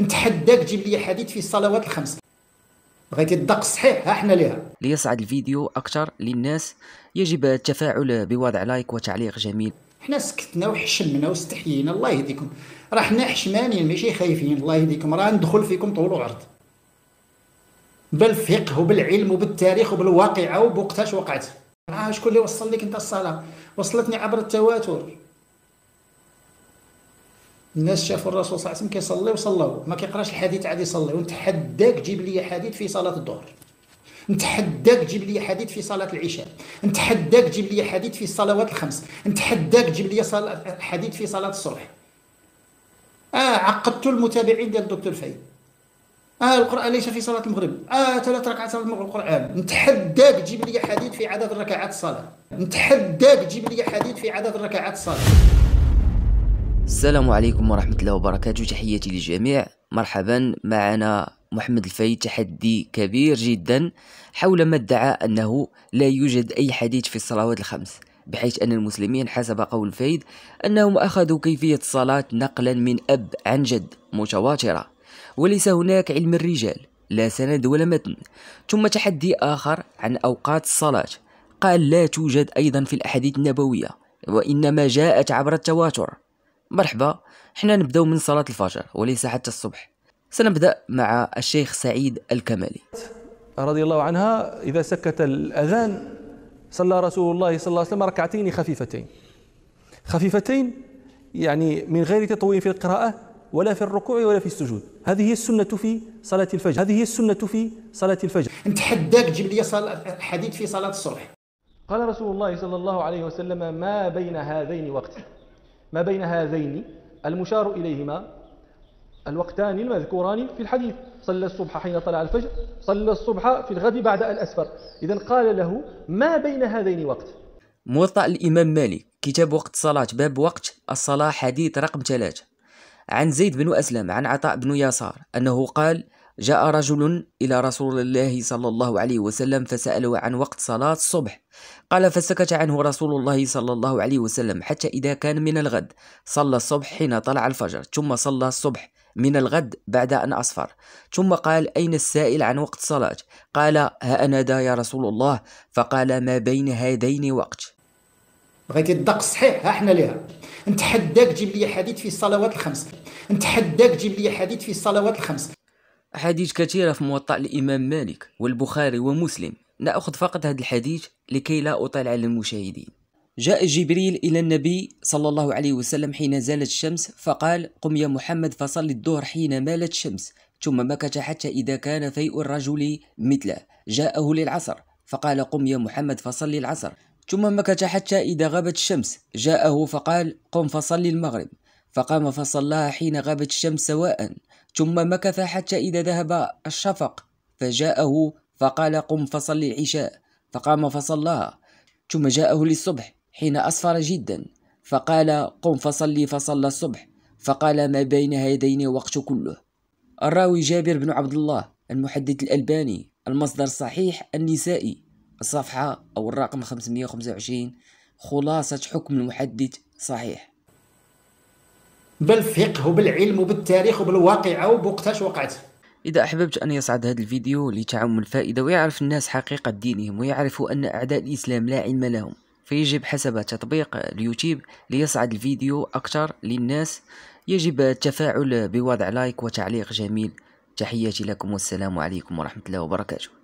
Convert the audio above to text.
نتحداك تجيب لي حديث في الصلوات الخمس. بغيتي الدق الصحيح ها حنا ليها. ليصعد الفيديو أكثر للناس يجب التفاعل بوضع لايك وتعليق جميل. حنا سكتنا وحشمنا واستحيينا الله يهديكم. راه حنا حشمانين ماشي خايفين الله يهديكم. راه ندخل فيكم طول وعرض بالفقه وبالعلم وبالتاريخ وبالواقعة وبوقتاش وقعت. راه شكون اللي وصل لك أنت الصلاة؟ وصلتني عبر التواتر. الناس شافوا الرسول صلى الله عليه وسلم كيصلي وصلوا. ما كيقراش الحديث عاد يصلي. ونتحداك جيب لي حديث في صلاة الظهر. نتحداك تجيب لي حديث في صلاة العشاء. نتحداك تجيب لي حديث في الصلوات الخمس. نتحداك تجيب لي حديث في صلاة الصبح. آه عقدت المتابعين ديال الدكتور فايد آه القرآن ليس في صلاة المغرب. آه ثلاث ركعات صلاة المغرب. القرآن. نتحداك تجيب لي حديث في عدد الركعات الصلاة. نتحداك تجيب لي حديث في عدد الركعات الصلاة. السلام عليكم ورحمة الله وبركاته. تحياتي للجميع. مرحبا معنا محمد الفايد. تحدي كبير جدا حول ما ادعى أنه لا يوجد أي حديث في الصلوات الخمس بحيث أن المسلمين حسب قول الفايد أنهم أخذوا كيفية الصلاة نقلا من أب عن جد متواترة. وليس هناك علم الرجال لا سند ولا متن. ثم تحدي آخر عن أوقات الصلاة. قال لا توجد أيضا في الأحاديث النبوية وإنما جاءت عبر التواتر. مرحبا إحنا نبداو من صلاة الفجر وليس حتى الصبح. سنبدأ مع الشيخ سعيد الكمالي. رضي الله عنها إذا سكت الأذان صلى رسول الله صلى الله عليه وسلم ركعتين خفيفتين. خفيفتين يعني من غير تطويل في القراءة ولا في الركوع ولا في السجود. هذه هي السنة في صلاة الفجر. هذه هي السنة في صلاة الفجر. نتحداك تجيب لي حديث في صلاة الصبح. قال رسول الله صلى الله عليه وسلم ما بين هذين وقت ما بين هذين المشار إليهما الوقتان المذكوران في الحديث. صلى الصبح حين طلع الفجر صلى الصبح في الغد بعد الأسفر. إذا قال له ما بين هذين وقت؟ موطأ الإمام مالك كتاب وقت الصلاة باب وقت الصلاة حديث رقم ثلاثة. عن زيد بن أسلم عن عطاء بن يسار أنه قال جاء رجل إلى رسول الله صلى الله عليه وسلم فسأله عن وقت صلاة الصبح. قال فسكت عنه رسول الله صلى الله عليه وسلم حتى إذا كان من الغد. صلى الصبح حين طلع الفجر ثم صلى الصبح من الغد بعد أن أصفر. ثم قال أين السائل عن وقت الصلاة قال ها أنا دا يا رسول الله. فقال ما بين هذين وقت. بغيتي الدق الصحيح ها حنا ليها. نتحداك تجيب لي حديث في الصلوات الخمس. نتحداك تجيب لي حديث في الصلوات الخمس. أحاديث كثيرة في موطأ الإمام مالك والبخاري ومسلم. نأخذ فقط هذا الحديث لكي لا أطيل على المشاهدين. جاء جبريل إلى النبي صلى الله عليه وسلم حين زالت الشمس فقال قم يا محمد فصل الظهر حين مالت الشمس. ثم مكث حتى إذا كان فيء الرجل مثله. جاءه للعصر فقال قم يا محمد فصل العصر. ثم مكث حتى إذا غابت الشمس جاءه فقال قم فصل المغرب. فقام فصلاها حين غابت الشمس سواء ثم مكث حتى إذا ذهب الشفق فجاءه فقال قم فصل العشاء فقام فصلاها ثم جاءه للصبح حين أصفر جدا فقال قم فصلي فصلى الصبح فقال ما بين هذين وقت كله. الراوي جابر بن عبد الله المحدث الألباني المصدر الصحيح النسائي الصفحة أو الرقم 525 خلاصة حكم المحدث صحيح. بالفقه وبالعلم وبالتاريخ وبالواقعة وبوقتاش وقعت. إذا أحببت أن يصعد هذا الفيديو لتعم الفائدة ويعرف الناس حقيقة دينهم ويعرفوا أن أعداء الإسلام لا علم لهم فيجب حسب تطبيق اليوتيوب ليصعد الفيديو أكثر للناس. يجب التفاعل بوضع لايك وتعليق جميل. تحياتي لكم والسلام عليكم ورحمة الله وبركاته.